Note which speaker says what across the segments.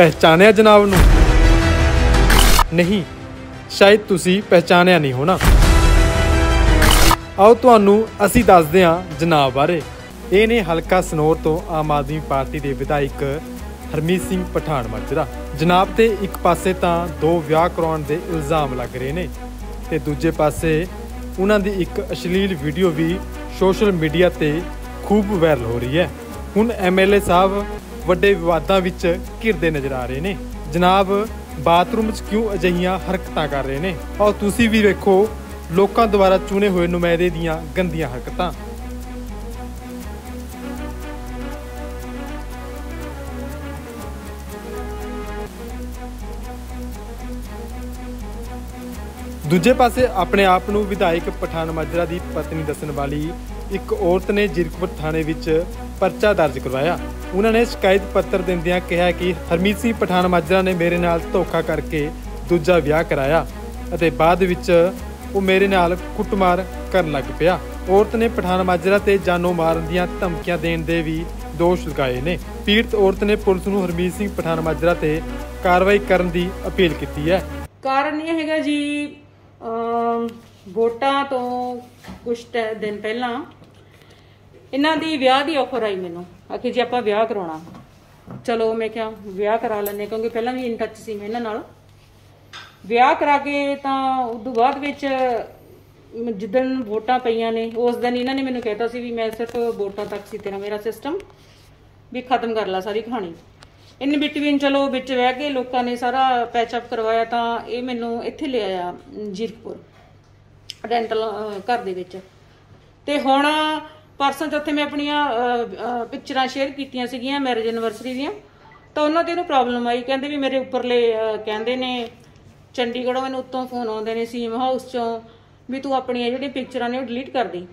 Speaker 1: ਪਹਿਚਾਣਿਆ ਜਨਾਬ ਨੂੰ? ਨਹੀਂ, ਸ਼ਾਇਦ ਤੁਸੀਂ ਪਹਿਚਾਣਿਆ ਨਹੀਂ ਹੋਣਾ। ਆਓ ਤੁਹਾਨੂੰ ਅਸੀਂ ਦੱਸਦੇ ਹਾਂ ਜਨਾਬ ਬਾਰੇ। ਇਹ ਨੇ ਹਲਕਾ ਸਨੌਰ ਤੋਂ ਆਮ ਆਦਮੀ ਪਾਰਟੀ ਦੇ ਵਿਧਾਇਕ ਹਰਮੀਤ ਸਿੰਘ ਪਠਾਨ ਮਾਜਰਾ। ਜਨਾਬ ਤੇ ਇੱਕ ਪਾਸੇ ਤਾਂ ਦੋ ਵਿਆਹ ਕਰਾਉਣ ਦੇ ਇਲਜ਼ਾਮ ਲੱਗ ਰਹੇ ਨੇ ਤੇ ਦੂਜੇ ਪਾਸੇ ਉਹਨਾਂ ਦੀ ਇੱਕ ਅਸ਼ਲੀਲ ਵੀਡੀਓ ਵੀ ਸੋਸ਼ਲ ਮੀਡੀਆ ਤੇ ਖੂਬ ਵਾਇਰਲ ਹੋ ਰਹੀ ਹੈ। ਹੁਣ ਐਮਐਲਏ ਸਾਹਿਬ ਵੱਡੇ ਵਿਵਾਦਾਂ ਵਿੱਚ ਘਿਰਦੇ ਨਜ਼ਰ ਆ ਰਹੇ ਨੇ। ਜਨਾਬ, ਬਾਥਰੂਮ 'ਚ ਕਿਉਂ ਅਜਿਹੀਆਂ ਹਰਕਤਾਂ ਕਰ ਰਹੇ ਨੇ? ਔਰ ਤੁਸੀਂ ਵੀ ਵੇਖੋ, ਲੋਕਾਂ ਦੁਆਰਾ ਚੁਣੇ ਹੋਏ ਨੁਮਾਇਦੇ ਦੀਆਂ ਗੰਦੀਆਂ ਹਰਕਤਾਂ। ਦੂਜੇ ਪਾਸੇ, ਆਪਣੇ ਆਪ ਨੂੰ ਵਿਧਾਇਕ ਪਠਾਨ ਮਾਜਰਾ ਦੀ ਪਤਨੀ ਦੱਸਣ ਵਾਲੀ ਇੱਕ ਔਰਤ ਨੇ ਜਿਰਕਪੁਰ ਥਾਣੇ ਵਿੱਚ ਪਰਚਾ ਦਰਜ ਕਰਵਾਇਆ। ਉਹਨਾਂ ਨੇ ਸ਼ਿਕਾਇਤ ਪੱਤਰ ਦਿੰਦਿਆਂ ਕਿਹਾ ਕਿ ਹਰਮੀਤ ਸਿੰਘ ਪਠਾਨ ਮਾਜਰਾ ਨੇ ਮੇਰੇ ਨਾਲ ਧੋਖਾ ਕਰਕੇ ਦੂਜਾ ਵਿਆਹ ਕਰਾਇਆ ਅਤੇ ਬਾਅਦ ਵਿੱਚ ਉਹ ਮੇਰੇ ਨਾਲ ਕੁੱਟਮਾਰ ਕਰਨ ਲੱਗ ਪਿਆ। ਔਰਤ ਨੇ ਪਠਾਨ ਮਾਜਰਾ ਤੇ ਜਾਨੋਂ ਮਾਰਨ ਦੀਆਂ ਧਮਕੀਆਂ ਦੇਣ ਦੇ ਵੀ ਦੋਸ਼ ਲਗਾਏ ਨੇ। ਪੀੜਤ ਔਰਤ ਨੇ ਪੁਲਿਸ ਨੂੰ ਹਰਮੀਤ ਸਿੰਘ ਪਠਾਨ ਮਾਜਰਾ ਤੇ ਕਾਰਵਾਈ ਕਰਨ ਦੀ ਅਪੀਲ ਕੀਤੀ ਹੈ।
Speaker 2: ਕਾਰਨ ਇਹ ਹੈਗਾ ਜੀ ਵੋਟਾਂ ਤੋਂ ਕੁਝ ਦਿਨ ਪਹਿਲਾਂ ਇਹਨਾਂ ਦੀ ਵਿਆਹ ਦੀ ਆਫਰ ਆਈ ਮੈਨੂੰ। ਆਖੇ ਜੀ ਆਪਾਂ ਵਿਆਹ ਕਰਾਉਣਾ। ਚਲੋ ਮੈਂ ਕਿਹਾ ਵਿਆਹ ਕਰਾ ਲੈਂਦੇ ਕਿਉਂਕਿ ਪਹਿਲਾਂ ਵੀ ਇਨ ਟੱਚ ਸੀ ਮੈਂ ਇਹਨਾਂ ਨਾਲ। ਵਿਆਹ ਕਰਾ ਕੇ ਤਾਂ ਉਸ ਤੋਂ ਬਾਅਦ ਵਿੱਚ ਜਿੱਦਣ ਵੋਟਾਂ ਪਈਆਂ ਨੇ, ਉਸ ਦਿਨ ਇਹਨਾਂ ਨੇ ਮੈਨੂੰ ਕਹਿਤਾ ਸੀ ਵੀ ਮੈਂ ਸਿਰਫ ਵੋਟਾਂ ਤੱਕ ਸੀ ਤੇਰਾ ਮੇਰਾ ਸਿਸਟਮ ਵੀ ਖਤਮ ਕਰ ਲਾ ਸਾਰੀ ਕਹਾਣੀ। ਇਨ ਬਿਟਵੀਨ ਚਲੋ ਵਿੱਚ ਬਹਿ ਕੇ ਲੋਕਾਂ ਨੇ ਸਾਰਾ ਪੈਚ ਅਪ ਕਰਵਾਇਆ ਤਾਂ ਇਹ ਮੈਨੂੰ ਇੱਥੇ ਲੈ ਆਇਆ ਜੀਰਕਪੁਰ। ਰੈਂਟਲ ਘਰ ਦੇ ਵਿੱਚ। ਤੇ ਹੁਣ ਪਰਸੋਂ ਚੌਥੇ ਮੈਂ ਆਪਣੀਆਂ ਪਿਕਚਰਾਂ ਸ਼ੇਅਰ ਕੀਤੀਆਂ ਸੀਗੀਆਂ ਮੈਰਿਜ ਐਨਵਰਸਰੀ ਦੀਆਂ। ਤਾਂ ਉਹਨਾਂ ਤੇ ਇਹਨੂੰ ਪ੍ਰੋਬਲਮ ਆਈ। ਕਹਿੰਦੇ ਵੀ ਮੇਰੇ ਉੱਪਰਲੇ ਕਹਿੰਦੇ ਨੇ, ਚੰਡੀਗੜ੍ਹੋਂ ਮੈਨੂੰ ਉੱਤੋਂ ਫੋਨ ਆਉਂਦੇ ਨੇ ਸੀਮ ਹਾਊਸ ਚੋਂ ਵੀ ਤੂੰ ਆਪਣੀਆਂ ਜਿਹੜੀਆਂ ਪਿਕਚਰਾਂ ਨੇ ਉਹ ਡਿਲੀਟ ਕਰ ਦੇ।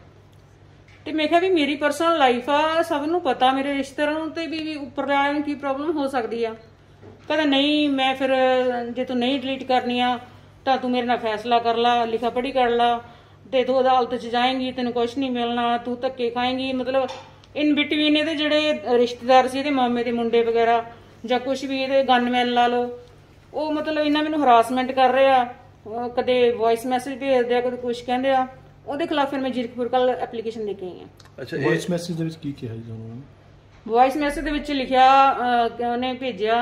Speaker 2: ਤੇ ਮੈਂ ਕਿਹਾ ਵੀ ਮੇਰੀ ਪਰਸਨਲ ਲਾਈਫ ਆ, ਸਭ ਨੂੰ ਪਤਾ, ਮੇਰੇ ਰਿਸ਼ਤੇਦਾਰਾਂ ਨੂੰ ਤੇ ਵੀ ਉੱਪਰਲੇ ਉੱਪਰ ਵਾਲਿਆਂ ਨੂੰ ਕੀ ਪ੍ਰੋਬਲਮ ਹੋ ਸਕਦੀ ਆ। ਕਹਿੰਦਾ, ਨਹੀਂ, ਮੈਂ ਫਿਰ, ਜੇ ਤੂੰ ਨਹੀਂ ਡਿਲੀਟ ਕਰਨੀ ਆ ਤਾਂ ਤੂੰ ਮੇਰੇ ਨਾਲ ਫੈਸਲਾ ਕਰ ਲਾ ਲਿਖਾ ਪੜ੍ਹੀ ਕਰ ਲਾ। ਤੇ ਤੂੰ ਅਦਾਲਤ 'ਚ ਜਾਏਂਗੀ ਤੈਨੂੰ ਕੁਝ ਨਹੀਂ ਮਿਲਣਾ ਤੂੰ ਧੱਕੇ ਖਾਏਂਗੀ ਮਤਲਬ ਇਨ ਬਿਟਵੀਨ ਇਹਦੇ ਜਿਹੜੇ ਰਿਸ਼ਤੇਦਾਰ ਸੀ ਇਹਦੇ ਮਾਮੇ ਦੇ ਮੁੰਡੇ ਵਗੈਰਾ ਜਾਂ ਕੁਝ ਵੀ ਇਹਦੇ ਗਨਮੈਨ ਲਾ ਲਓ ਉਹ ਮਤਲਬ ਇਹਨਾਂ ਮੈਨੂੰ ਹਰਾਸਮੈਂਟ ਕਰ ਰਹੇ ਕਦੇ ਵੌਇਸ ਮੈਸੇਜ ਭੇਜਦੇ ਆ ਕਦੇ ਕੁਝ ਕਹਿੰਦੇ ਆ ਉਹਦੇ ਖਿਲਾਫ ਫਿਰ ਮੈਂ ਜੀਰਕਪੁਰ ਕੱਲ ਐਪਲੀਕੇਸ਼ਨ ਦੇ ਕੇ ਆਈ ਆ
Speaker 3: ਅੱਛਾ
Speaker 4: ਵੌਇਸ ਮੈਸੇਜ ਦੇ ਵਿੱਚ ਕੀ ਕਿਹਾ ਜੀ ਤੁਹਾਨੂੰ
Speaker 2: ਵੌਇਸ ਮੈਸੇਜ ਦੇ ਵਿੱਚ ਲਿਖਿਆ ਉਹਨੇ ਭੇਜਿਆ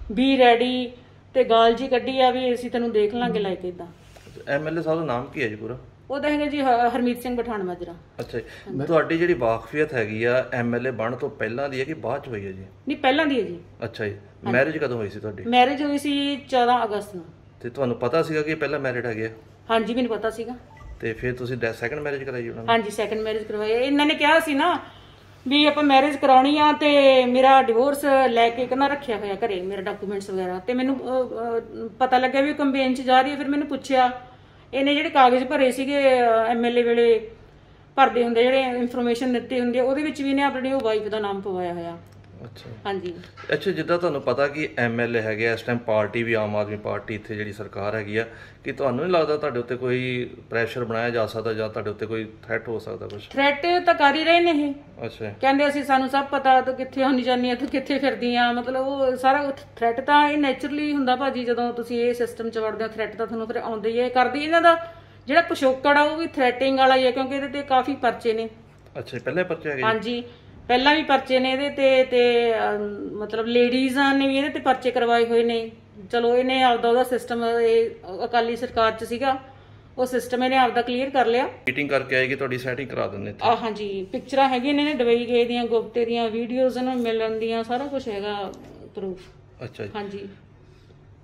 Speaker 2: ਬੀ ਰੈਡੀ ਤੇ ਗਾਲ ਜੀ ਕੱਢੀ ਆ ਵੀ ਅਸੀਂ ਤੈਨੂੰ ਦੇਖ ਲਾਂਗੇ ਲਾਇਕ ਇਦਾਂ
Speaker 3: ਐਮਐਲਏ ਸਾਹਿਬ ਦਾ ਨਾਮ ਕੀ ਹੈ ਜੀ ਪੂਰਾ?
Speaker 2: ਉਹਦਾ ਹੈਗਾ ਜੀ ਹ- ਹਰਮੀਤ ਸਿੰਘ ਪਠਾਨ ਮਾਜਰਾ।
Speaker 3: ਅੱਛਾ ਜੀ। ਤੁਹਾਡੀ ਜਿਹੜੀ ਵਾਕਫੀਅਤ ਹੈਗੀ ਆ ਐਮਐਲਏ ਬਣ ਤੋਂ ਪਹਿਲਾਂ ਦੀ ਹੈ ਕਿ ਬਾਅਦ ਚ ਹੋਈ ਹੈ ਜੀ?
Speaker 2: ਨਹੀਂ ਪਹਿਲਾਂ ਦੀ ਹੈ ਜੀ।
Speaker 3: ਅੱਛਾ ਜੀ। ਮੈਰਿਜ ਕਦੋਂ ਹੋਈ ਸੀ ਤੁਹਾਡੀ?
Speaker 2: ਮੈਰਿਜ ਹੋਈ ਸੀ 14 ਅਗਸਤ ਨੂੰ।
Speaker 3: ਤੇ ਤੁਹਾਨੂੰ ਪਤਾ ਸੀਗਾ ਕਿ ਇਹ ਪਹਿਲਾਂ ਮੈਰਿਡ ਹੈਗੇ ਆ?
Speaker 2: ਹਾਂਜੀ ਮੈਨੂੰ ਪਤਾ ਸੀਗਾ।
Speaker 3: ਤੇ ਫਿਰ ਤੁਸੀਂ ਸੈਕੰਡ ਮੈਰਿਜ ਕਰਾਈ ਉਹਨਾਂ
Speaker 2: ਹਾਂਜੀ ਸੈਕੰਡ ਮੈਰਿਜ ਕਰਵਾਈ। ਇਹਨਾਂ ਨੇ ਕਿਹਾ ਸੀ ਨਾ ਵੀ ਆਪਾਂ ਮੈਰਿਜ ਕਰਾਉਣੀ ਆ ਤੇ ਮੇਰਾ ਡਿਵੋਰਸ ਲੈ ਕੇ ਕਹਿੰਦਾ ਰੱਖਿਆ ਹੋਇਆ ਘਰੇ ਮੇਰੇ ਡਾਕੂਮੈਂਟਸ ਵਗੈਰਾ। ਤੇ ਮੈਨੂੰ ਅਹ, ਅਹ, ਪਤਾ ਲੱਗਿਆ ਵੀ ਕੰਪੇਨ ਚ ਜਾ ਰਹੀ ਹੈ ਫਿਰ ਮੈਨੂੰ ਪੁੱਛਿਆ ਇਹਨੇ ਜਿਹੜੇ ਕਾਗਜ਼ ਭਰੇ ਸੀਗੇ ਐਮਐਲਏ ਵੇਲੇ ਭਰਦੇ ਹੁੰਦੇ, ਜਿਹੜੇ ਇਨਫੋਰਮੇਸ਼ਨ ਦਿੱਤੀ ਹੁੰਦੀ ਆ ਉਹਦੇ ਵਿੱਚ ਵੀ ਇਹਨੇ ਆਪਣੀ ਉਹ ਵਾਈਫ ਦਾ ਨਾਮ ਪਵਾਇਆ ਹੋਇਆ।
Speaker 3: ਅੱਛਾ।
Speaker 2: ਹਾਂਜੀ।
Speaker 3: ਅੱਛਾ ਜਿੱਦਾਂ ਤੁਹਾਨੂੰ ਪਤਾ ਕਿ ਐਮਐਲਏ ਹੈਗੇ ਆ ਇਸ ਟਾਈਮ ਪਾਰਟੀ ਵੀ ਆਮ ਆਦਮੀ ਪਾਰਟੀ ਇੱਥੇ ਜਿਹੜੀ ਸਰਕਾਰ ਹੈਗੀ ਆ ਕਿ ਤੁਹਾਨੂੰ ਨਹੀਂ ਲੱਗਦਾ ਤੁਹਾਡੇ ਉੱਤੇ ਕੋਈ ਪ੍ਰੈਸ਼ਰ ਬਣਾਇਆ ਜਾ ਸਕਦਾ ਜਾਂ ਤੁਹਾਡੇ ਉੱਤੇ ਕੋਈ ਥ੍ਰੈਟ ਹੋ ਸਕਦਾ ਕੁਝ
Speaker 2: ਥ੍ਰੈਟ ਤਾਂ ਕਰ ਹੀ ਰਹੇ ਨੇ ਇਹ।
Speaker 3: ਅੱਛਾ।
Speaker 2: ਕਹਿੰਦੇ ਅਸੀਂ ਸਾਨੂੰ ਸਭ ਪਤਾ ਤੂੰ ਕਿੱਥੇ ਹੋਣੀ ਜਾਂਦੀ ਆ ਤੂੰ ਕਿੱਥੇ ਫਿਰਦੀ ਆ ਮਤਲਬ ਉਹ ਸਾਰਾ ਥ੍ਰੈਟ ਤਾਂ ਇਹ ਨੇਚਰਲੀ ਹੁੰਦਾ ਭਾਜੀ ਜਦੋਂ ਤੁਸੀਂ ਇਹ ਸਿਸਟਮ ਚ ਵੜਦੇ ਹੋ ਥ੍ਰੈਟ ਤਾਂ ਤੁਹਾਨੂੰ ਫਿਰ ਆਉਂਦਾ ਹੀ ਹੈ ਕਰਦੀ ਇਹਨਾਂ ਦਾ। ਜਿਹੜਾ ਪਿਛੋਕੜ ਆ ਉਹ ਵੀ ਥ੍ਰੈਟਿੰਗ ਵਾਲਾ ਹੀ ਹੈ ਕਿਉਂਕਿ ਇਹਦੇ ਤੇ ਕਾਫੀ ਪਰਚੇ ਨੇ।
Speaker 3: ਅੱਛਾ ਪਹਿਲੇ ਪਰਚੇ ਹੈਗੇ?
Speaker 2: ਹਾਂਜੀ। ਪਹਿਲਾਂ ਵੀ ਪਰਚੇ ਨੇ ਇਹਦੇ ਤੇ ਤੇ ਮਤਲਬ ਲੇਡੀਜ਼ਾਂ ਨੇ ਵੀ ਇਹਦੇ ਤੇ ਪਰਚੇ ਕਰਵਾਏ ਹੋਏ ਨੇ। ਚਲੋ ਇਹਨੇ ਆਪਦਾ ਉਹਦਾ ਸਿਸਟਮ ਇਹ ਅਕਾਲੀ ਸਰਕਾਰ ਚ ਸੀਗਾ ਉਹ ਸਿਸਟਮ ਇਹਨੇ ਆਪਦਾ ਕਲੀਅਰ ਕਰ ਲਿਆ।
Speaker 3: ਮੀਟਿੰਗ ਕਰਕੇ ਆਏਗੀ ਤੁਹਾਡੀ ਸੈਟਿੰਗ ਕਰਾ ਦਿੰਦੇ
Speaker 2: ਆ ਹਾਂਜੀ ਪਿਕਚਰਾਂ ਹੈਗੀਆਂ ਨੇ ਦੁਬਈ ਗਏ ਦੀਆਂ ਗੁਪਤੇ ਦੀਆਂ ਵੀਡੀਓਜ਼ ਨੂੰ ਮਿਲਣ ਦੀਆਂ ਸਾਰਾ ਕੁਝ ਹੈਗਾ ਪ੍ਰੂਫ
Speaker 3: ਅੱਛਾ ਜੀ।
Speaker 2: ਹਾਂਜੀ।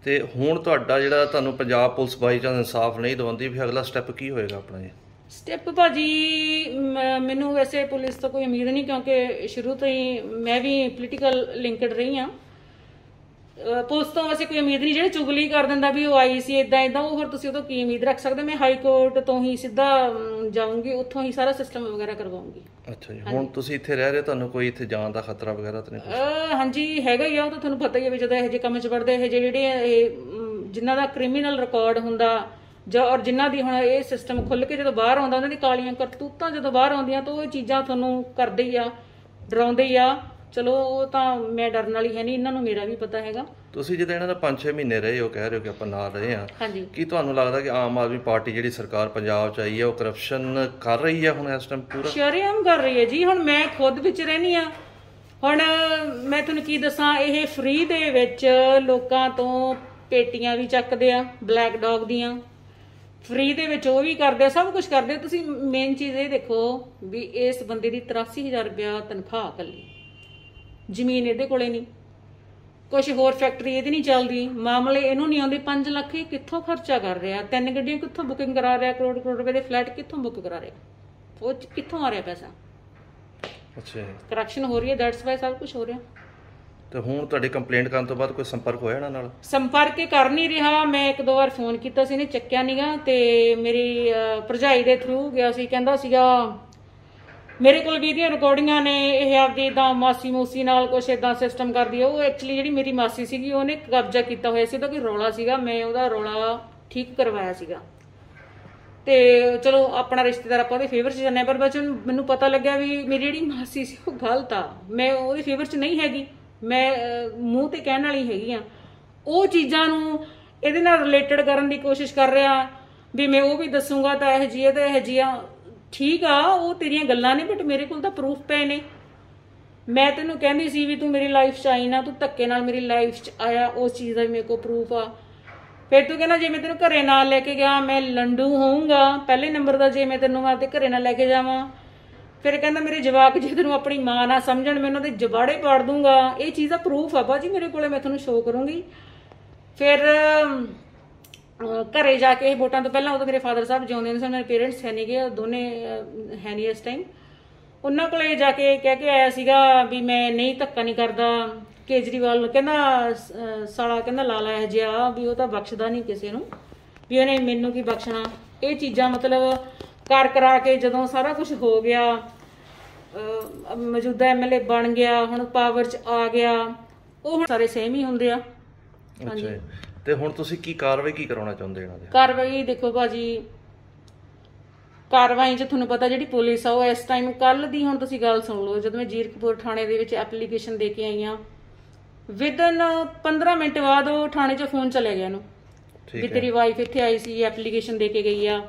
Speaker 3: ਤੇ ਹੁਣ ਤੁਹਾਡਾ ਜਿਹੜਾ ਤੁਹਾਨੂੰ ਪੰਜਾਬ ਪੁਲਿਸ ਬਾਈ ਚਾਂਸ ਇਨਸਾਫ ਨਹੀਂ ਦਵਾਉਂਦੀ ਫਿਰ ਅਗਲਾ ਸਟੈਪ ਕੀ ਹੋਏਗਾ ਆਪਣਾ ਜੀ
Speaker 2: ਸਟੈਪ ਭਾਜੀ ਮੈਨੂੰ ਵੈਸੇ ਪੁਲਿਸ ਤੋਂ ਕੋਈ ਉਮੀਦ ਨਹੀਂ ਕਿਉਂਕਿ ਸ਼ੁਰੂ ਤੋਂ ਹੀ ਮੈਂ ਵੀ ਪੋਲੀਟੀਕਲ ਲਿੰਕਡ ਰਹੀ ਆ ਪੁਲਿਸ ਤੋਂ ਵੈਸੇ ਕੋਈ ਉਮੀਦ ਨਹੀਂ ਜਿਹੜੇ ਚੁਗਲੀ ਕਰ ਦਿੰਦਾ ਵੀ ਉਹ ਆਈ ਸੀ ਇਦਾਂ ਇਦਾਂ ਉਹ ਫਿਰ ਤੁਸੀਂ ਉਹ ਤੋਂ ਕੀ ਉਮੀਦ ਰੱਖ ਸਕਦੇ? ਮੈਂ ਹਾਈ ਕੋਰਟ ਤੋਂ ਹੀ ਸਿੱਧਾ ਜਾਊਂਗੀ ਉੱਥੋਂ ਹੀ ਸਾਰਾ ਸਿਸਟਮ ਵਗੈਰਾ ਕਰਵਾਉਂਗੀ।
Speaker 3: ਅੱਛਾ ਜੀ ਹੁਣ ਤੁਸੀਂ ਇੱਥੇ ਰਹਿ ਰਹੇ ਤੁਹਾਨੂੰ ਕੋਈ ਇੱਥੇ ਜਾਣ ਦਾ ਖਤਰਾ ਵਗੈਰਾ ਤਾਂ ਨਹੀਂ
Speaker 2: ਹਾਂਜੀ ਹੈਗਾ ਹੀ ਆ ਉਹ ਤਾਂ ਤੁਹਾਨੂੰ ਪਤਾ ਹੀ ਹੈ ਵੀ ਜਦੋਂ ਇਹੋ ਜਿਹੇ ਕੰਮ 'ਚ ਵੜਦੇ ਇਹ ਜਿਹੜੇ ਇਹ ਜਿਨ੍ਹਾਂ ਦਾ ਕ੍ਰਿਮੀਨਲ ਰਿਕਾਰਡ ਹੁੰਦਾ ਜਾਂ ਔਰ ਜਿਨ੍ਹਾਂ ਦੀ ਹੁਣ ਇਹ ਸਿਸਟਮ ਖੁੱਲ ਕੇ ਜਦੋਂ ਬਾਹਰ ਆਉਂਦਾ ਉਹਨਾਂ ਦੀ ਕਾਲੀਆਂ ਕਰਤੂਤਾਂ ਜਦੋਂ ਬਾਹਰ ਆਉਂਦੀਆਂ ਤਾਂ ਉਹ ਚੀਜ਼ਾਂ ਤੁਹਾਨੂੰ ਕਰਦੇ ਹੀ ਆ ਡਰਾਉਂਦੇ ਹੀ ਆ। ਚਲੋ ਉਹ ਤਾਂ ਮੈਂ ਡਰਨ ਵਾਲੀ ਹੈ ਨਹੀਂ ਇਹਨਾਂ ਨੂੰ ਮੇਰਾ ਵੀ ਪਤਾ ਹੈਗਾ।
Speaker 3: ਤੁਸੀਂ ਜਦੋਂ ਇਹਨਾਂ ਦਾ 5-6 ਮਹੀਨੇ ਰਹੇ ਹੋ ਕਹਿ ਰਹੇ ਹੋ ਕਿ ਆਪਾਂ ਨਾਲ ਰਹੇ ਆ ਕੀ ਤੁਹਾਨੂੰ ਲੱਗਦਾ ਕਿ ਆਮ ਆਦਮੀ ਪਾਰਟੀ ਜਿਹੜੀ ਸਰਕਾਰ ਪੰਜਾਬ 'ਚ ਆਈ ਹੈ ਉਹ ਕਰਪਸ਼ਨ ਕਰ ਰਹੀ ਹੈ ਹੁਣ ਇਸ ਟਾਈਮ ਪੂਰਾ?
Speaker 2: ਸ਼ਰੇਆਮ ਕਰ ਰਹੀ ਹੈ ਜੀ ਹੁਣ ਮੈਂ ਖੁਦ ਵਿੱਚ ਰਹਿਣੀ ਆ ਹੁਣ ਮੈਂ ਤੁਹਾਨੂੰ ਕੀ ਦੱਸਾਂ ਇਹ ਫ੍ਰੀ ਦੇ ਵਿੱਚ ਲੋਕਾਂ ਤੋਂ ਪੇਟੀਆਂ ਵੀ ਚੱਕਦੇ ਆ ਬਲੈਕ ਡੌਗ ਦੀਆਂ। ਫ੍ਰੀ ਦੇ ਵਿੱਚ ਉਹ ਵੀ ਕਰਦੇ ਸਭ ਕੁਝ ਕਰਦੇ ਤੁਸੀਂ ਮੇਨ ਚੀਜ਼ ਇਹ ਦੇਖੋ ਵੀ ਇਸ ਬੰਦੇ ਦੀ 83000 ਰੁਪਇਆ ਤਨਖਾਹ ਕੱਲੀ ਜ਼ਮੀਨ ਇਹਦੇ ਕੋਲੇ ਨਹੀਂ। ਕੁਝ ਹੋਰ ਫੈਕਟਰੀ ਇਹਦੀ ਨਹੀਂ ਚੱਲਦੀ। ਮਾਮਲੇ ਇਹਨੂੰ ਨਹੀਂ ਆਉਂਦੇ। 5 ਲੱਖ ਇਹ ਕਿੱਥੋਂ ਖਰਚਾ ਕਰ ਰਿਹਾ? ਤਿੰਨ ਗੱਡੀਆਂ ਕਿੱਥੋਂ ਬੁਕਿੰਗ ਕਰਾ ਰਿਹਾ? ਕਰੋੜ ਕਰੋੜ ਰੁਪਏ ਦੇ ਫਲੈਟ ਕਿੱਥੋਂ ਬੁੱਕ ਕਰਾ ਰਿਹਾ? ਉਹ ਕਿੱਥੋਂ ਆ ਰਿਹਾ ਪੈਸਾ?
Speaker 3: ਅੱਛਾ।
Speaker 2: ਕਰਪਸ਼ਨ ਹੋ ਰਹੀ ਹੈ ਦੈਟਸ ਵਾਈ ਸਭ ਕੁਝ ਹੋ ਰਿਹਾ।
Speaker 3: ਤੇ ਹੁਣ ਤੁਹਾਡੀ ਕੰਪਲੇਂਟ ਕਰਨ ਤੋਂ ਬਾਅਦ ਕੋਈ ਸੰਪਰਕ ਹੋਇਆ ਇਹਨਾਂ ਨਾਲ?
Speaker 2: ਸੰਪਰਕ ਇਹ ਕਰ ਨਹੀਂ ਰਿਹਾ। ਮੈਂ ਇੱਕ ਦੋ ਵਾਰ ਫੋਨ ਕੀਤਾ ਸੀ ਇਹਨੇ ਚੱਕਿਆ ਨਹੀਂਗਾ ਤੇ ਮੇਰੀ ਅਹ, ਭਰਜਾਈ ਦੇ ਥਰੂ ਗਿਆ ਸੀ। ਕਹਿੰਦਾ ਸੀਗਾ ਮੇਰੇ ਕੋਲ ਵੀ ਰਿਕਾਰਡਿੰਗਾਂ ਨੇ ਇਹ ਆਪਦੀ ਇਦਾਂ ਮਾਸੀ ਮੂਸੀ ਨਾਲ ਕੁਛ ਇਦਾਂ ਸਿਸਟਮ ਕਰਦੀ ਹੈ ਉਹ ਐਕਚੁਅਲੀ ਜਿਹੜੀ ਮੇਰੀ ਮਾਸੀ ਸੀਗੀ ਉਹਨੇ ਕਬਜ਼ਾ ਕੀਤਾ ਹੋਇਆ ਸੀ ਉਹਦਾ ਕੋਈ ਰੌਲਾ ਸੀਗਾ। ਮੈਂ ਉਹਦਾ ਰੌਲਾ ਠੀਕ ਕਰਵਾਇਆ ਸੀਗਾ। ਤੇ ਚਲੋ ਆਪਣਾ ਰਿਸ਼ਤੇਦਾਰ ਆਪਾਂ ਉਹਦੇ ਫੇਵਰ 'ਚ ਜਾਂਦੇ ਹਾਂ, ਪਰ ਬਚਨ ਮੈਨੂੰ ਪਤਾ ਲੱਗਿਆ ਵੀ ਮੇਰੀ ਜਿਹੜੀ ਮਾਸੀ ਸੀ ਉਹ ਗਲਤ ਆ। ਮੈਂ ਉਹਦੇ ਫੇਵਰ 'ਚ ਨਹੀਂ ਹੈਗੀ। ਮੈਂ ਮੂੰਹ ਤੇ ਕਹਿਣ ਵਾਲੀ ਹੈਗੀ ਆ। ਉਹ ਚੀਜ਼ਾਂ ਨੂੰ ਇਹਦੇ ਨਾਲ ਰਿਲੇਟਡ ਕਰਨ ਦੀ ਕੋਸ਼ਿਸ਼ ਕਰ ਰਿਹਾ, ਵੀ ਮੈਂ ਉਹ ਵੀ ਦੱਸੂਗਾ ਤਾਂ ਇਹ ਜੀ ਤੇ ਇਹ ਜੀਆਂ। ਠੀਕ ਆ, ਉਹ ਤੇਰੀਆਂ ਗੱਲਾਂ ਨੇ ਬਟ ਮੇਰੇ ਕੋਲ ਤਾਂ ਪ੍ਰੂਫ ਪਏ ਨੇ। ਮੈਂ ਤੈਨੂੰ ਕਹਿੰਦੀ ਸੀ ਵੀ ਤੂੰ ਮੇਰੀ ਲਾਈਫ 'ਚ ਆਈ ਨਾ, ਤੂੰ ਧੱਕੇ ਨਾਲ ਮੇਰੀ ਲਾਈਫ 'ਚ ਆਇਆ, ਉਸ ਚੀਜ਼ ਦਾ ਵੀ ਮੇਰੇ ਕੋਲ ਪ੍ਰੂਫ ਆ। ਫਿਰ ਤੂੰ ਕਹਿੰਦਾ, ਜੇ ਮੈਂ ਤੈਨੂੰ ਘਰੇ ਨਾਲ ਲੈ ਕੇ ਗਿਆ, ਮੈਂ ਲੰਡੂ ਹੋਊਂਗਾ, ਪਹਿਲੇ ਨੰਬਰ ਦਾ ਜੇ ਮੈਂ ਤੈਨੂੰ ਆਪਦੇ ਘਰੇ ਨਾਲ ਲੈ ਕੇ ਜਾਵਾਂ। ਫਿਰ ਕਹਿੰਦਾ ਮੇਰੇ ਜਵਾਕ ਜੇ ਤੈਨੂੰ ਆਪਣੀ ਮਾਂ ਨਾ ਸਮਝਣ ਮੈਂ ਉਹਨਾਂ ਦੇ ਜਵਾੜੇ ਪਾੜ ਦੂੰਗਾ। ਇਹ ਚੀਜ਼ ਦਾ ਪ੍ਰੂਫ ਆ ਬਾਜੀ ਮੇਰੇ ਕੋਲੇ ਮੈਂ ਤੁਹਾਨੂੰ ਸ਼ੋਅ ਕਰੂੰਗੀ। ਫਿਰ ਅਮ, ਘਰੇ ਜਾ ਕੇ ਵੋਟਾਂ ਤੋਂ ਪਹਿਲਾਂ ਉਦੋਂ ਮੇਰੇ ਫਾਦਰ ਸਾਹਿਬ ਜਿਉਂਦੇ ਨੇ ਸਨ ਮੇਰੇ ਪੇਰੈਂਟਸ ਹੈ ਨਹੀਂਗੇ ਉਹ ਦੋਨੇ ਹੈ ਨਹੀਂ ਇਸ ਟਾਈਮ ਉਹਨਾਂ ਕੋਲੇ ਜਾ ਕੇ ਕਹਿ ਕੇ ਆਇਆ ਸੀਗਾ ਵੀ ਮੈਂ ਨਹੀਂ ਧੱਕਾ ਨਹੀਂ ਕਰਦਾ ਕੇਜਰੀਵਾਲ ਨੂੰ। ਕਹਿੰਦਾ ਸਾਲਾ ਕਹਿੰਦਾ ਲਾਲਾ ਇਹ ਜਿਹਾ ਵੀ ਉਹ ਤਾਂ ਬਖਸ਼ਦਾ ਨਹੀਂ ਕਿਸੇ ਨੂੰ। ਵੀ ਉਹਨੇ ਮੈਨੂੰ ਕੀ ਬਖਸ਼ਣਾ। ਇਹ ਚੀਜ਼ਾਂ ਮਤਲਬ ਕਰ ਕਰਾ ਕੇ ਜਦੋਂ ਸਾਰਾ ਕੁਝ ਹੋ ਗਿਆ ਮੌਜੂਦਾ ਐਮਐਲਏ ਬਣ ਗਿਆ ਹੁਣ ਪਾਵਰ 'ਚ ਆ ਗਿਆ। ਉਹ ਸਾਰੇ ਸੇਮ ਹੀ ਹੁੰਦੇ ਆ।
Speaker 3: ਅੱਛਾ। ਤੇ ਹੁਣ ਤੁਸੀਂ ਕੀ ਕਾਰਵਾਈ ਕੀ ਕਰਾਉਣਾ ਚਾਹੁੰਦੇ ਇਹਨਾਂ ਦੇ?
Speaker 2: ਕਾਰਵਾਈ ਦੇਖੋ ਭਾਜੀ ਕਾਰਵਾਈ 'ਚ ਤੁਹਾਨੂੰ ਪਤਾ ਜਿਹੜੀ ਪੁਲਿਸ ਆ ਉਹ ਇਸ ਟਾਈਮ ਕੱਲ ਦੀ ਹੁਣ ਤੁਸੀਂ ਗੱਲ ਸੁਣ ਲਓ ਜਦੋਂ ਮੈਂ ਜੀਰਕਪੁਰ ਥਾਣੇ ਦੇ ਵਿੱਚ ਐਪਲੀਕੇਸ਼ਨ ਦੇ ਕੇ ਆਈ ਆ ਵਿਦਨ 15 ਮਿੰਟ ਬਾਅਦ ਉਹ ਥਾਣੇ 'ਚ ਫੋਨ ਚਲੇ ਗਿਆ ਇਹਨੂੰ। ਵੀ
Speaker 3: ਠੀਕ ਹੈ।
Speaker 2: ਤੇਰੀ ਵਾਈਫ ਇੱਥੇ ਆਈ ਸੀ ਐਪਲੀਕੇਸ਼ਨ ਦੇ ਕੇ ਗਈ ਆ।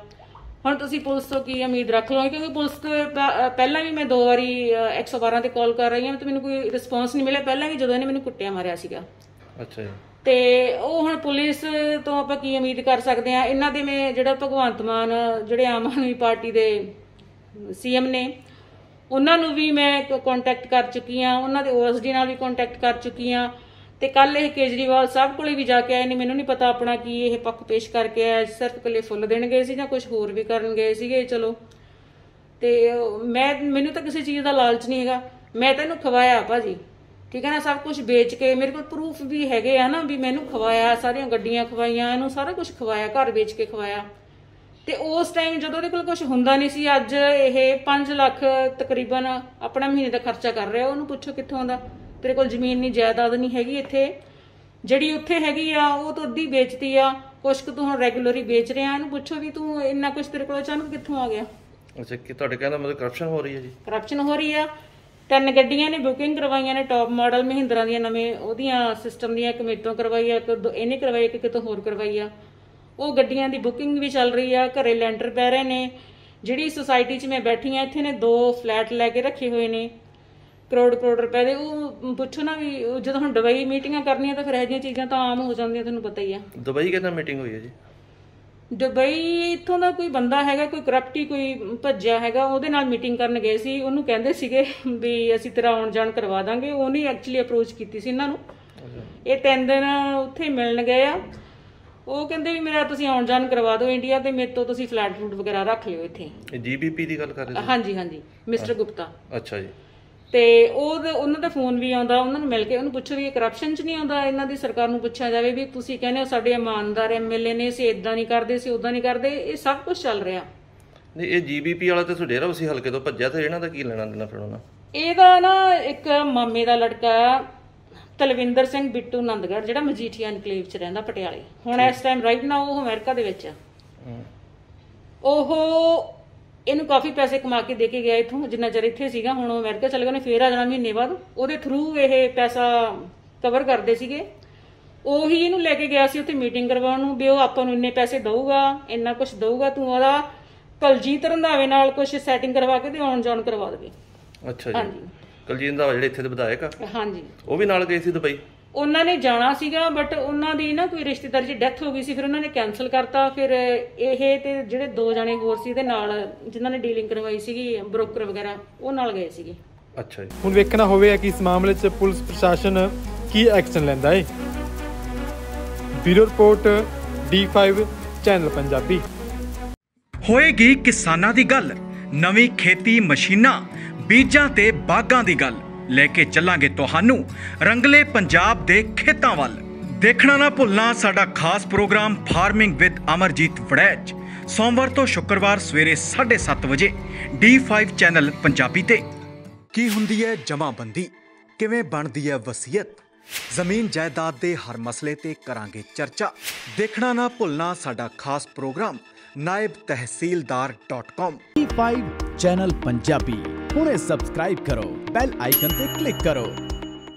Speaker 2: ਹੁਣ ਤੁਸੀਂ ਪੁਲਿਸ ਤੋਂ ਕੀ ਉਮੀਦ ਰੱਖ ਲਓ? ਕਿਉਂਕਿ ਪੁਲਿਸ ਪਹਿਲਾਂ ਵੀ ਮੈਂ ਦੋ ਵਾਰੀ ਅ, 112 ਤੇ ਕਾਲ ਕਰ ਰਹੀ ਹਾਂ ਤੇ ਮੈਨੂੰ ਕੋਈ ਰਿਸਪੌਂਸ ਨਹੀਂ ਮਿਲਿਆ। ਪਹਿਲਾਂ ਵੀ ਜਦੋਂ ਇਹਨੇ ਮੈਨੂੰ ਕੁੱਟਿਆ ਮਾਰਿਆ ਸੀਗਾ।
Speaker 3: ਅੱਛਾ ਜੀ।
Speaker 2: ਤੇ ਉਹ ਹੁਣ ਪੁਲਿਸ ਤੋਂ ਆਪਾਂ ਕੀ ਉਮੀਦ ਕਰ ਸਕਦੇ ਆ ਇਹਨਾਂ ਦੇ ਮੈਂ ਜਿਹੜਾ ਭਗਵੰਤ ਮਾਨ ਜਿਹੜੇ ਆਮ ਆਦਮੀ ਪਾਰਟੀ ਦੇ ਸੀਐਮ ਨੇ ਉਹਨਾਂ ਨੂੰ ਵੀ ਮੈਂ ਕੰਟੈਕਟ ਕਰ ਚੁੱਕੀ ਆ ਉਹਨਾਂ ਦੇ ਓਐਸਡੀ ਨਾਲ ਵੀ ਕੰਟੈਕਟ ਕਰ ਚੁੱਕੀ ਆ ਤੇ ਕੱਲ ਇਹ ਕੇਜਰੀਵਾਲ ਸਾਹਿਬ ਕੋਲੇ ਵੀ ਜਾ ਕੇ ਆਏ ਨੇ, ਮੈਨੂੰ ਨਹੀਂ ਪਤਾ ਆਪਣਾ ਕੀ ਇਹ ਪੱਖ ਪੇਸ਼ ਕਰਕੇ ਆਇਆ ਸਿਰਫ ਕੱਲੇ ਫੁੱਲ ਦੇਣ ਗਏ ਸੀ ਜਾਂ ਕੁਝ ਹੋਰ ਵੀ ਕਰਨ ਗਏ ਸੀਗੇ, ਚਲੋ। ਤੇ ਮੈਂ, ਮੈਨੂੰ ਤਾਂ ਕਿਸੇ ਚੀਜ਼ ਦਾ ਲਾਲਚ ਨਹੀਂ ਹੈਗਾ। ਮੈਂ ਤੈਨੂੰ ਖਵਾਇਆ ਭਾਜੀ, ਠੀਕ ਹੈ ਨਾ, ਸਭ ਕੁਝ ਵੇਚ ਕੇ, ਮੇਰੇ ਕੋਲ ਪ੍ਰੂਫ ਵੀ ਹੈਗੇ ਆ ਨਾ ਵੀ ਮੈਨੂੰ ਖਵਾਇਆ, ਸਾਰੀਆਂ ਗੱਡੀਆਂ ਖਵਾਈਆਂ, ਇਹਨੂੰ ਸਾਰਾ ਕੁਝ ਖਵਾਇਆ, ਘਰ ਵੇਚ ਕੇ ਖਵਾਇਆ। ਤੇ ਉਸ ਟਾਈਮ ਜਦੋਂ ਉਹਦੇ ਕੋਲ ਕੁਝ ਹੁੰਦਾ ਨਹੀਂ ਸੀ, ਅੱਜ ਇਹ 5 ਲੱਖ ਤਕਰੀਬਨ ਆਪਣਾ ਮਹੀਨੇ ਦਾ ਖਰਚਾ ਕਰ ਰਿਹਾ, ਉਹਨੂੰ ਪੁੱਛੋ ਕਿੱਥੋਂ ਆਉਂਦਾ। ਤੇਰੇ ਕੋਲ ਜ਼ਮੀਨ ਨਹੀਂ ਜਾਇਦਾਦ ਨਹੀਂ ਹੈਗੀ ਇੱਥੇ। ਜਿਹੜੀ ਉੱਥੇ ਹੈਗੀ ਆ ਉਹ ਤਾਂ ਅੱਧੀ ਵੇਚਤੀ ਆ। ਕੁਛ ਕੁ ਤੂੰ ਹੁਣ ਰੈਗੂਲਰੀ ਵੇਚ ਰਿਹਾ ਇਹਨੂੰ ਪੁੱਛੋ ਵੀ ਤੂੰ ਇੰਨਾ ਕੁਝ ਤੇਰੇ ਕੋਲ ਅਚਾਨਕ ਕਿੱਥੋਂ ਆ ਗਿਆ?
Speaker 3: ਅੱਛਾ ਕਿ ਤੁਹਾਡੇ ਕਹਿੰਦਾ ਮਤਲਬ ਕਰਪਸ਼ਨ ਹੋ ਰਹੀ ਹੈ ਜੀ?
Speaker 2: ਕਰਪਸ਼ਨ ਹੋ ਰਹੀ ਆ। ਤਿੰਨ ਗੱਡੀਆਂ ਨੇ ਬੁਕਿੰਗ ਕਰਵਾਈਆਂ ਨੇ ਟੌਪ ਮਾਡਲ ਮਹਿੰਦਰਾ ਦੀਆਂ ਨਵੇਂ ਉਹਦੀਆਂ ਸਿਸਟਮ ਦੀਆਂ ਇੱਕ ਮੇਤੋਂ ਕਰਵਾਈ ਆ ਇਹਨੇ ਕਰਵਾਈ ਇੱਕ ਕਿਤੋਂ ਹੋਰ ਕਰਵਾਈ ਆ। ਉਹ ਗੱਡੀਆਂ ਦੀ ਬੁਕਿੰਗ ਵੀ ਚੱਲ ਰਹੀ ਆ ਘਰੇ ਲੈਂਟਰ ਪੈ ਰਹੇ ਨੇ। ਜਿਹੜੀ ਸੁਸਾਇਟੀ 'ਚ ਮੈਂ ਬੈਠੀ ਆ ਇੱਥੇ ਨੇ ਦੋ ਫਲੈਟ ਲੈ ਕੇ ਰੱਖੇ ਹੋਏ ਨੇ। ਕਰੋੜ ਕਰੋੜ ਰੁਪਏ ਦੇ ਉਹ ਪੁੱਛੋ ਨਾ ਵੀ ਉਹ ਜਦੋਂ ਹੁਣ ਦੁਬਈ ਮੀਟਿੰਗਾਂ ਕਰਨੀਆਂ ਤਾਂ ਫਿਰ ਇਹੋ ਜਿਹੀਆਂ ਚੀਜ਼ਾਂ ਤਾਂ ਆਮ ਹੋ ਜਾਂਦੀਆਂ ਤੁਹਾਨੂੰ ਪਤਾ ਹੀ ਆ।
Speaker 3: ਦੁਬਈ ਕਿਹਦਾ ਮੀਟਿੰਗ ਹੋਈ ਹੈ ਜੀ?
Speaker 2: ਦੁਬਈ ਇੱਥੋਂ ਦਾ ਕੋਈ ਬੰਦਾ ਹੈਗਾ ਕੋਈ ਕਰਪਟੀ ਕੋਈ ਭੱਜਿਆ ਹੈਗਾ ਉਹਦੇ ਨਾਲ ਮੀਟਿੰਗ ਕਰਨ ਗਏ ਸੀ ਉਹਨੂੰ ਕਹਿੰਦੇ ਸੀਗੇ ਵੀ ਅਸੀਂ ਤੇਰਾ ਆਉਣ ਜਾਣ ਕਰਵਾ ਦਾਂਗੇ ਉਹਨੇ ਐਕਚੁਅਲੀ ਅਪਰੋਚ ਕੀਤੀ ਸੀ ਇਹਨਾਂ ਨੂੰ। ਇਹ ਤਿੰਨ ਦਿਨ ਉੱਥੇ ਮਿਲਣ ਗਏ ਆ। ਉਹ ਕਹਿੰਦੇ ਵੀ ਮੇਰਾ ਤੁਸੀਂ ਆਉਣ ਜਾਣ ਕਰਵਾ ਦਿਓ ਇੰਡੀਆ ਤੇ ਮੇਰੇ ਤੋਂ ਤੁਸੀਂ ਫਲੈਟ ਫੂਡ ਵਗੈਰਾ ਰੱਖ ਲਿਓ ਇੱਥੇ।
Speaker 3: ਜੀਬੀਪੀ ਦੀ ਗੱਲ ਕਰ ਰਹੇ
Speaker 2: ਹਾਂਜੀ ਹਾਂਜੀ ਮਿਸਟਰ ਗੁਪਤਾ।
Speaker 3: ਅੱਛਾ ਜੀ।
Speaker 2: ਤੇ ਉਹ ਉਹਨਾਂ ਦਾ ਫੋਨ ਵੀ ਆਉਂਦਾ ਉਹਨਾਂ ਨੂੰ ਮਿਲ ਕੇ ਉਹਨੂੰ ਪੁੱਛੋ ਵੀ ਇਹ ਕਰਪਸ਼ਨ 'ਚ ਨਹੀਂ ਆਉਂਦਾ ਇਹਨਾਂ ਦੀ ਸਰਕਾਰ ਨੂੰ ਪੁੱਛਿਆ ਜਾਵੇ ਵੀ ਤੁਸੀਂ ਕਹਿੰਦੇ ਹੋ ਸਾਡੇ ਇਮਾਨਦਾਰ ਐਮਐਲਏ ਨੇ ਸੀ ਇਦਾਂ ਨਹੀਂ ਕਰਦੇ ਸੀ ਉਦਾਂ ਨਹੀਂ ਕਰਦੇ ਇਹ ਸਭ ਕੁਝ ਚੱਲ ਰਿਹਾ।
Speaker 3: ਨਹੀਂ ਇਹ ਜੀਬੀਪੀ ਵਾਲਾ ਤੇ ਸੁਡੇਰਾ ਵਸੀ ਹਲਕੇ ਤੋਂ ਭੱਜਿਆ ਤੇ ਇਹਨਾਂ ਦਾ ਕੀ ਲੈਣਾ ਦੇਣਾ ਫਿਰ ਉਹਨਾਂ?
Speaker 2: ਇਹਦਾ ਨਾ ਇੱਕ ਮਾਮੇ ਦਾ ਲੜਕਾ ਤਲਵਿੰਦਰ ਸਿੰਘ ਬਿੱਟੂ ਨੰਦਗੜ ਜਿਹੜਾ ਮਜੀਠੀਆ ਐਨਕਲੇਵ 'ਚ ਰਹਿੰਦਾ ਪਟਿਆਲੇ। ਹੁਣ ਇਸ ਟਾਈਮ ਰਾਈਟ ਨਾ ਉਹ ਅਮਰੀਕਾ ਦੇ ਵਿੱਚ ਆ। ਉਹ ਇਹਨੂੰ ਕਾਫੀ ਪੈਸੇ ਕਮਾ ਕੇ ਦੇ ਕੇ ਗਿਆ ਇੱਥੋਂ ਜਿੰਨਾ ਚਿਰ ਇੱਥੇ ਸੀਗਾ ਹੁਣ ਉਹ ਅਮਰੀਕਾ ਚਲੇ ਗਏ ਨੇ ਫੇਰ ਆ ਜਾਣਾ ਮਹੀਨੇ ਬਾਅਦ। ਉਹਦੇ ਥਰੂ ਇਹ ਪੈਸਾ ਕਵਰ ਕਰਦੇ ਸੀਗੇ। ਉਹੀ ਇਹਨੂੰ ਲੈ ਕੇ ਗਿਆ ਸੀ ਉੱਥੇ ਮੀਟਿੰਗ ਕਰਵਾਉਣ ਨੂੰ ਵੀ ਉਹ ਆਪਾਂ ਨੂੰ ਇੰਨੇ ਪੈਸੇ ਦਊਗਾ ਇੰਨਾ ਕੁਝ ਦਊਗਾ ਤੂੰ ਉਹਦਾ ਕਲਜੀਤ ਰੰਧਾਵੇ ਨਾਲ ਕੁਝ ਸੈਟਿੰਗ ਕਰਵਾ ਕੇ ਤੇ ਆਉਣ ਜਾਣ ਕਰਵਾ ਦੇਵੇ।
Speaker 3: ਅੱਛਾ ਜੀ।
Speaker 2: ਹਾਂਜੀ।
Speaker 3: ਕੁਲਜੀਤ ਦਾ ਜਿਹੜੇ ਇੱਥੇ ਦੇ ਵਿਧਾਇਕ ਆ?
Speaker 2: ਹਾਂਜੀ।
Speaker 3: ਉਹ ਵੀ ਨਾਲ ਗਏ ਸੀ ਦੁਬਈ?
Speaker 2: ਉਹਨਾਂ ਨੇ ਜਾਣਾ ਸੀਗਾ ਬਟ ਉਹਨਾਂ ਦੀ ਨਾ ਕੋਈ ਰਿਸ਼ਤੇਦਾਰ 'ਚ ਡੈਥ ਹੋ ਗਈ ਸੀ ਫਿਰ ਉਹਨਾਂ ਨੇ ਕੈਨਸਲ ਕਰਤਾ। ਫਿਰ ਇਹ ਤੇ ਜਿਹੜੇ ਦੋ ਜਣੇ ਹੋਰ ਸੀ ਇਹਦੇ ਨਾਲ ਜਿਨ੍ਹਾਂ ਨੇ ਡੀਲਿੰਗ ਕਰਵਾਈ ਸੀਗੀ ਬ੍ਰੋਕਰ ਵਗੈਰਾ ਉਹ ਨਾਲ ਗਏ ਸੀਗੇ।
Speaker 3: ਅੱਛਾ ਜੀ।
Speaker 1: ਹੁਣ ਵੇਖਣਾ ਹੋਵੇਗਾ ਕਿ ਇਸ ਮਾਮਲੇ 'ਚ ਪੁਲਿਸ ਪ੍ਰਸ਼ਾਸਨ ਕੀ ਐਕਸ਼ਨ ਲੈਂਦਾ ਹੈ bureau report D5 channel Punjabi.
Speaker 5: ਹੋਏਗੀ ਕਿਸਾਨਾਂ ਦੀ ਗੱਲ ਨਵੀਂ ਖੇਤੀ ਮਸ਼ੀਨਾਂ ਬੀਜਾਂ ਤੇ ਬਾਗਾਂ ਦੀ ਗੱਲ। ਲੈ ਕੇ ਚੱਲਾਂਗੇ ਤੁਹਾਨੂੰ ਰੰਗਲੇ ਪੰਜਾਬ ਦੇ ਖੇਤਾਂ ਵੱਲ। ਦੇਖਣਾ ਨਾ ਭੁੱਲਣਾ ਸਾਡਾ ਖਾਸ programme farming with Amarjeet Waraich. ਸੋਮਵਾਰ ਤੋਂ ਸ਼ੁੱਕਰਵਾਰ ਸਵੇਰੇ 7:30 ਵਜੇ D5 ਚੈਨਲ ਪੰਜਾਬੀ ਤੇ। ਕੀ ਹੁੰਦੀ ਹੈ ਜਮਾਬੰਦੀ? ਕਿਵੇਂ ਬਣਦੀ ਹੈ ਵਸੀਅਤ? ਜ਼ਮੀਨ ਜਾਇਦਾਦ ਦੇ ਹਰ ਮਸਲੇ ਤੇ ਕਰਾਂਗੇ ਚਰਚਾ। ਦੇਖਣਾ ਨਾ ਭੁੱਲਣਾ ਸਾਡਾ ਖਾਸ programme naibtehsildar.com
Speaker 6: E5 channel Punjabi. ਹੁਣੇ ਸਬਸਕ੍ਰਾਈਬ ਕਰੋ ਬੈਲ ਆਈਕਨ ਤੇ ਕਲਿੱਕ ਕਰੋ।